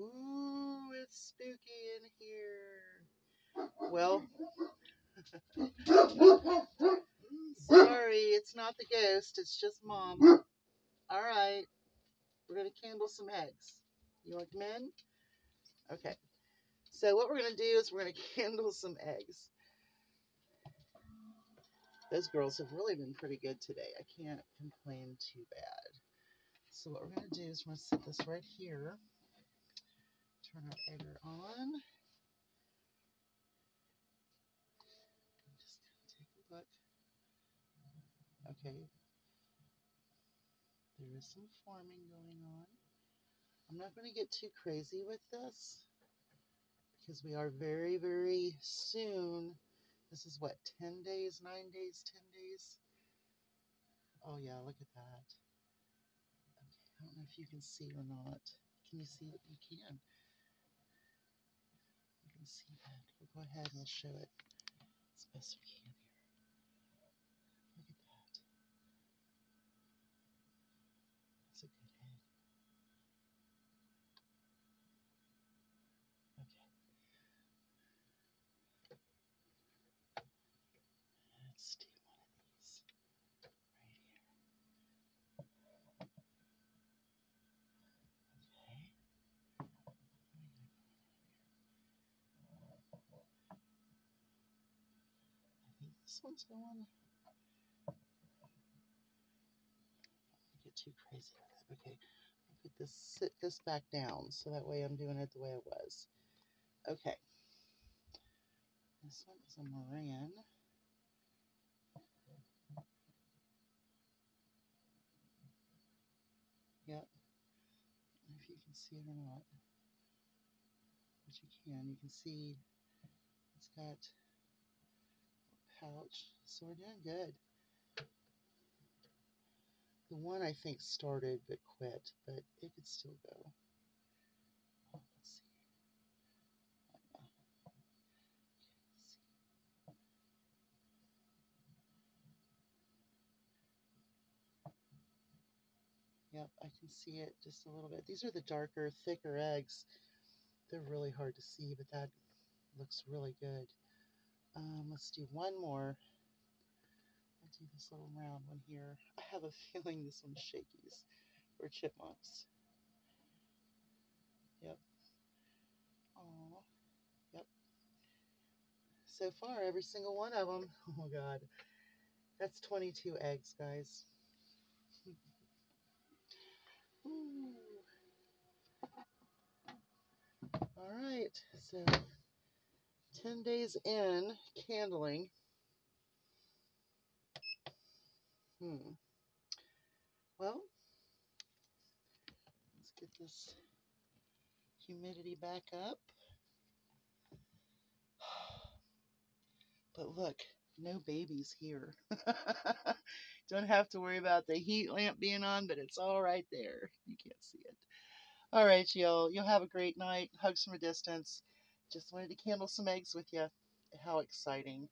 Ooh, it's spooky in here. Well, sorry, it's not the ghost. It's just mom. All right, we're gonna candle some eggs. You want them in? Okay. So what we're gonna do is we're gonna candle some eggs. Those girls have really been pretty good today. I can't complain too bad. So what we're going to do is we're going to set this right here. Turn our egger on. Just take a look. Okay. There is some forming going on. I'm not going to get too crazy with this because we are very, very soon this is what, 10 days, 9 days, 10 days? Oh yeah, look at that. Okay, I don't know if you can see or not. Can you see it? You can. See that. We'll go ahead and show it as best we can here. Look at that. That's a good head. Let's do one of these right here. Okay. I think this one's going. Get too crazy with it. Okay. I'll put this sit this back down so that way I'm doing it the way it was. Okay. This one is a Maran. Yep. if you can see it or not. But you can. You can see it's got So we're doing good. The one I think started but quit, but it could still go. Yep, I can see it just a little bit. These are the darker, thicker eggs. They're really hard to see, but that looks really good. Um, let's do one more. I'll do this little round one here. I have a feeling this one's shakies or chipmunks. Yep. Oh, yep. So far, every single one of them. Oh, God. That's 22 eggs, guys. All right, so 10 days in candling. Hmm. Well, let's get this humidity back up. But look, no babies here. Don't have to worry about the heat lamp being on, but it's all right there. You can't see it. All right, y'all. You'll have a great night. Hugs from a distance. Just wanted to candle some eggs with you. How exciting.